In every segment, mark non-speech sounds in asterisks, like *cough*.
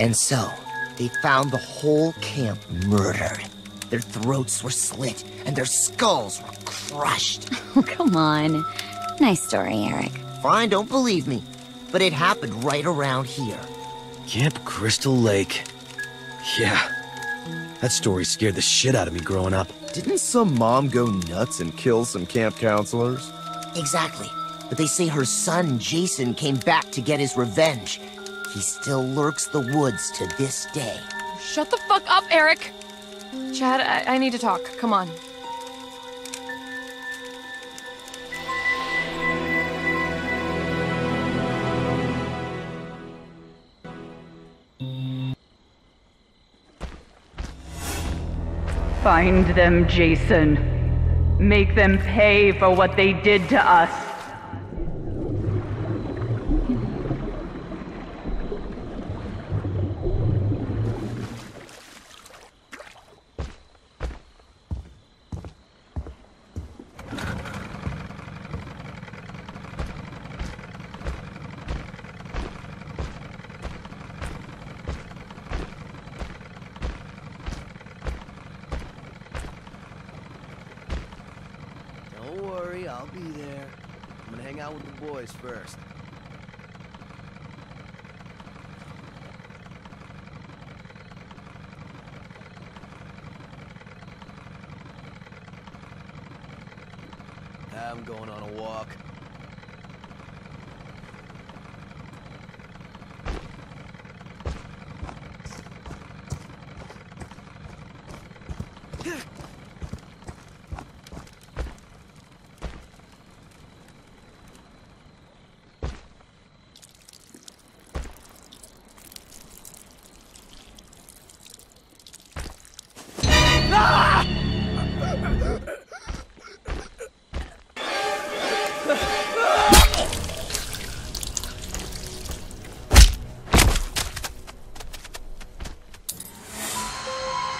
And so, they found the whole camp murdered. Their throats were slit, and their skulls were crushed. *laughs* Oh, come on. Nice story, Eric. Fine, don't believe me. But it happened right around here. Camp Crystal Lake. Yeah. That story scared the shit out of me growing up. Didn't some mom go nuts and kill some camp counselors? Exactly. But they say her son, Jason, came back to get his revenge. He still lurks the woods to this day. Shut the fuck up, Eric! Chad, I, I need to talk. Come on. Find them, Jason. Make them pay for what they did to us. Out with the boys first. I'm going on a walk.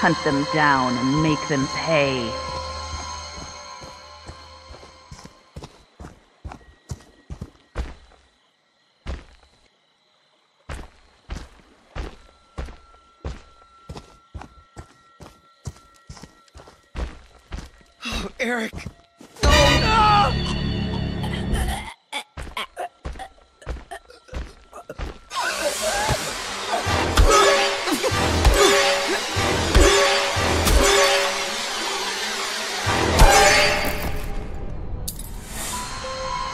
Hunt them down and make them pay. Oh, Eric!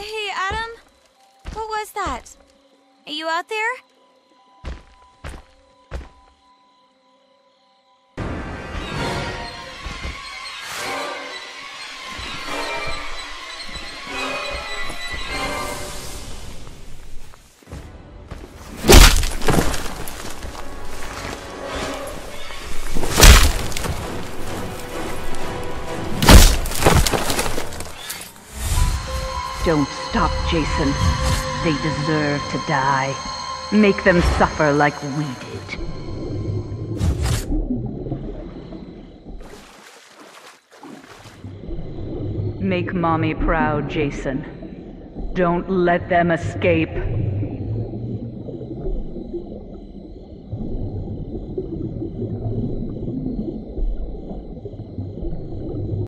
Hey, Adam? What was that? Are you out there? Don't stop, Jason. They deserve to die. Make them suffer like we did. Make mommy proud, Jason. Don't let them escape.